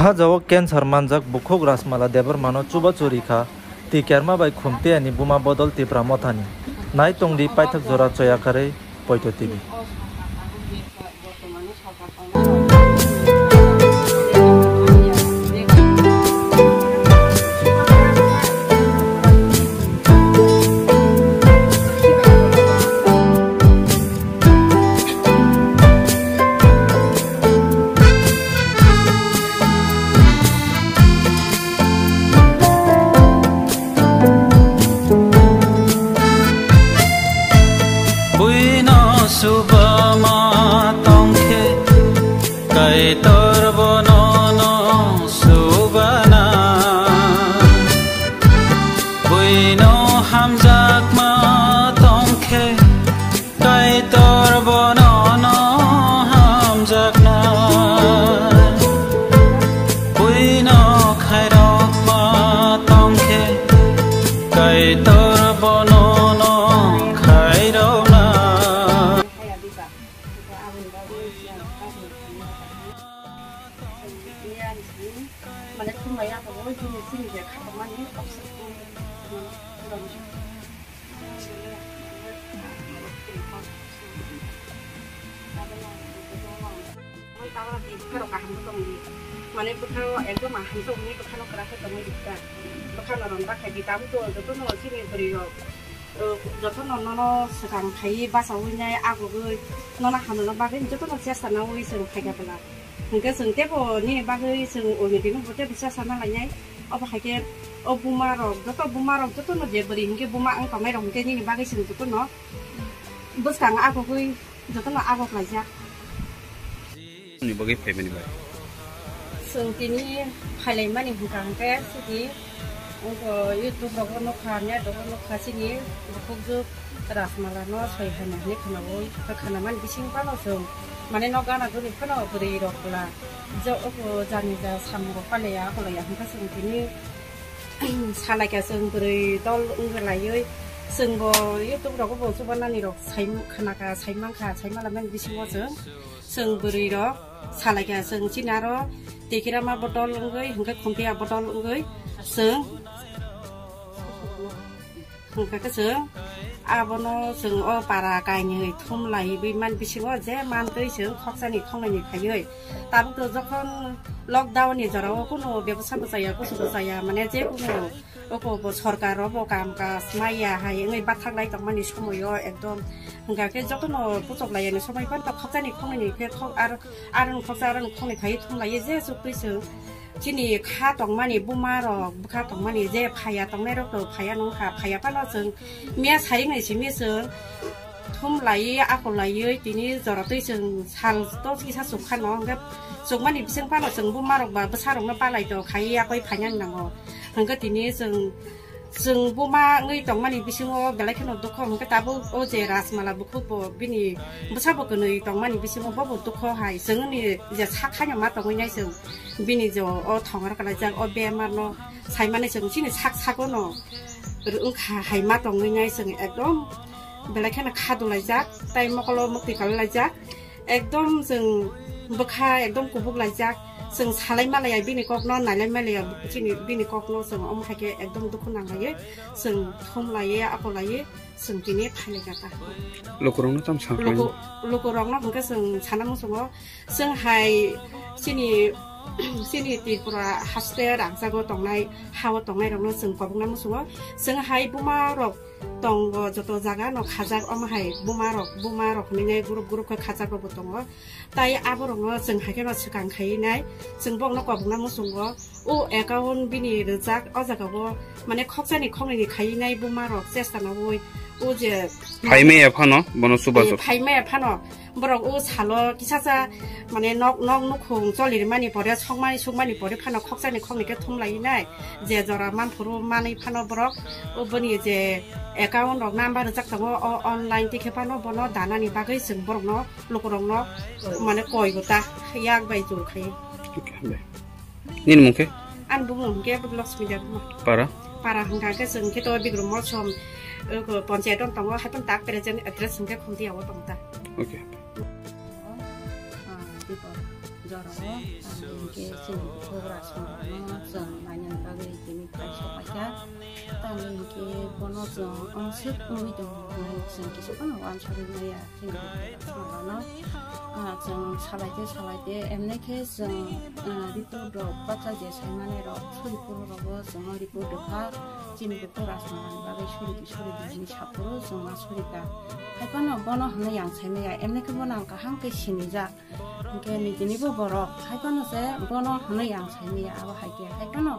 खा जव कॅन्सर मांजाक बुखोग रासमाला देबर मानो चुबा चोरी खा ती केरमा बाई खुमते आणि बुमा बदल तिप्रा मोथानी नाय तोंगडी पायथक जोरा चोया करे पैठो तिबी 말했던 거야. 그거 중에서 이제 가만히 없었고 그런 kalau mana itu kalau ego mah itu kalau kerasa kamu juga itu kalau kayak di tahu itu nol sih nih beri yo jatuh nol sekarang kayak bahasa wunya aku gue nol hamil nol bagai jatuh nol siapa nol sih kayak apa hingga sing tepo ni bagai sing umi dinu bote bisa sana lanyai apa hake o buma rok joto buma rok joto no je beri hingga buma ang kamai rok hingga ni bagai sing joto no. Bus kang aku kui joto no aku pelajar ni bagai family bai sing tini halai mani hingga ke sidi ungko youtube rok no khanya rok no khasini bukuk juk ras malano sai hana ni khana boi khana man bising palo sing माने नगाना गोरिबफोरनाव बोरै रखला जो जानि जा सामग' फालेया हलाया होनबा जों बिनि जों बोरै दल उंगोलायै जोंबो इउटुबरावबो बजोबा रख साइम खानाखा साइमांखा साइमालामेन बिसिङाव जों सों बोरै र सालायगा जों देखिरा मा बटल उंगै होंखा खम्पिया बटल उंगै जों होंखाखो जों abono जों o para थुम थुमलाय बे मान बिसिङाव जे मान दै जों खखसानि खंनायनि थायै ताबो जखन लकडाउननि जराव कुनु व्यवसायबो जाया कुसुबो जाया माने जे कुनु अकोबो सरकारब काम काज माइया हाय ओइ बाथांलाय तमानि समयो एकदम गाके जखन पुतक पुचकलायनो समायफोर त खखसानि खंनायनि आरो आरो खखसा आरो खंनाय थुम थुमलाय जे जुपैसो 지니 카 덩마니 부마로 카 덩마니 이제 파야 덩내로도 파야 농카 파야 팔로승 미야 사잉네 지미승 톰 라이 아콜 라이 이니 저라트이승 살또 기사 속한 농가 속마니 비승 팔로승 부마로 바 부사롱나 빨라이도 가이야 거의 반양 나고 한거 디니승 जोंबो मा ngै dong mani bisingo belai kheno dukho hingke tabo o je rasmala bukho bo bini busabo kono dong mani bisingo bo dukho hai जों ni je sakhanya ma tong ngai जों bini jo o thongar kala jang o bemar no saimane जों sini sak sago no ओंखा hai ma tong ngai जों एकदम belai khena khadu laijak tai mokolo mukti kala laijak एकदम जों बोखा एकदम कुबुक लाइजाक जों सालाय ซึ่งชาไลมาเลยบินิกอกนอนไหนไลมาเลยจินิบินิกอกนอนซึ่งอมไฮเกเอ็ดงทุกคนนั่งเลยซึ่งทงไลเยอะอะไรเยซึ่งจินิไทยเลยกันตาลูกร้องนั่งสั่งลูกลูกร้องนั่งก็ซึ่งฉันนั่งส่งว่าซึ่งไฮจินิ 心里的过来，还是要让三个同来，好个同来，同来生活，不那么说，生还不嘛咯。同我做做啥个咯？卡扎我们还不嘛咯，不嘛咯，明年咕噜咕噜去卡扎个不同个。但阿婆同我生还个咯，时间可以呢，生不那个不那么说个。ওল একাউন্ট বিনি রাজাক অজাগাবো মানে খকজানি খংনি খাই নাই বুমার চেষ্টা না বই ও যে ফাইমে এফানো বনসুবাজ ফাইমে এফানো বর ও সালো কিসাসা মানে নক নক নুখুম চলির মানি পরে সংমানি সুমানি পরে ফানো খকজানি খংনি কে থমলাই নাই যে জরা মানফুরু মানি ফানো বর ও বনি যে একাউন্ট রক নাম্বার রাজাক তো অনলাইন দেখে ফানো বন দানানি বাগে সিং বরগন ন মানে কয়গতা ইয়াক বাই জুর খাই নিন মুখে an bung ngom ke bung loks mi ma para? Para hang ka sun ke to bi grum som ko pon che don tong tak pre jen address sun ke khum ti aw tong ta okay joro ke sin ko ra sun ma san ma nyan ta 但伊个不那种，俺吃不一顿，俺身体说不能完全的那样，挺不错的呢。啊，从出来的出来的，俺那开始，嗯，你都着不着急才买来着，出去不着个，正好你不着怕，进不过来什么，把那处理的处理的，你差不多什么处理的。还不能不能很那样才那样，俺那个不能个很个心里着。你看你今天不不着，还不能在不能很那样才那样，我还给还不能。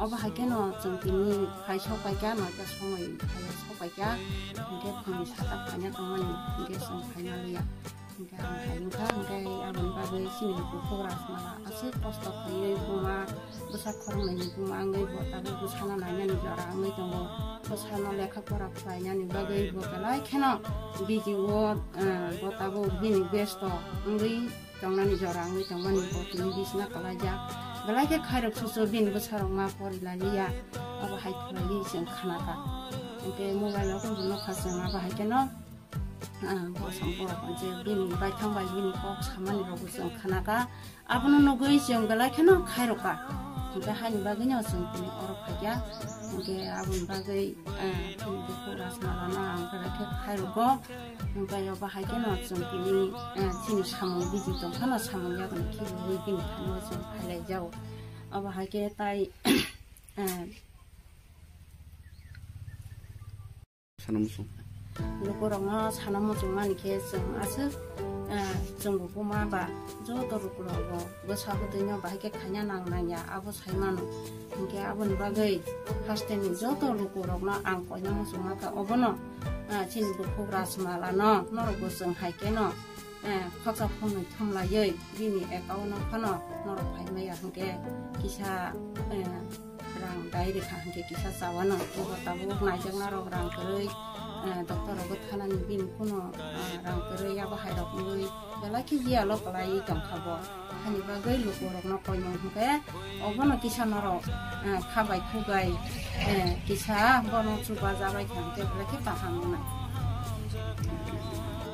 我係驚我仲點係抽貴家買嘅所謂係抽貴家，唔嘅朋友查得反一檔嘅，唔嘅送喺哪裡啊？唔嘅係唔卡唔嘅阿文爸嘅先嚟補貨啦，嘛，asyik posto kayu rumah besar korang lagi rumah ngai buat tapi busana nanya nih orang ngai tunggu busana lekha korak lainnya nih bagai buat lagi kena buat aku besto nih orang buat ini bisna गलाई के खाएर खुसो बिन बसार मा परिलालि या अब हाइ फुलालि जों खानाका ओमफ्राय मबाइलाव खनजों नखासे माबा हाइकेन बसं बरफोर जे बिनि बायथांबाय बिनि बक्स खामानिफ्रावबो जों खानाका आबनो नगै जों गलायखेन खायरका bin ko samani ro sing khana ka abno no goi sing belai ke no khairok ka ke hani ba ge no sing ni oro kha ya ke abun ba ge tin ko ko ras ma na ang belai ke khairok ko 오빠요 봐 하게는 좀 비니 진이 사무 비지 좀 하나 사무 약은 기분 이긴 하는 좀 발레자고 아바 하게 따이 사나무소 누구랑아 사나무 좀만 이렇게 좀 아서 정부 보마바 저도로 그러고 뭐 사거든요 바게 가냐 낭나냐 아부 살만 이게 아분 바게 하스 जोंबो बमा बा ज' दरगुलावबो गोसाहोदैनो बाहायखे खायना नांनाया आबो सायमान हिंखे आबोनि बागै फार्स्टेनि ज' दरगुलावनो आं कयना मोसौमाखा अबनो चिनबो फग्रासमालानो नरगो जों हायखेनो खजा खमै थमलायै बिनि एकाउन्टआव फानो नरग फायमाया हिंखे किसा रां डाइरेक्ट हिंखे किसा जावानो बबा दाबो नायजों नारग रां गोरै doctor ก็ทานังบินคุณอ่ะรังก็เลยยาบ่หายดอกเลยเวลาคิดยาลบอะไรจังขับบ่ท่านี้ว่าก็ยุบรกนกอยงแกอ๋อว่าน้องกิชานรกอ่าข้าไปคู่ไปเออกิชาบ่น้องชูบาจาไปแข่งเจ็บแล้วคิดปะทางนั้น